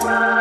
Wow.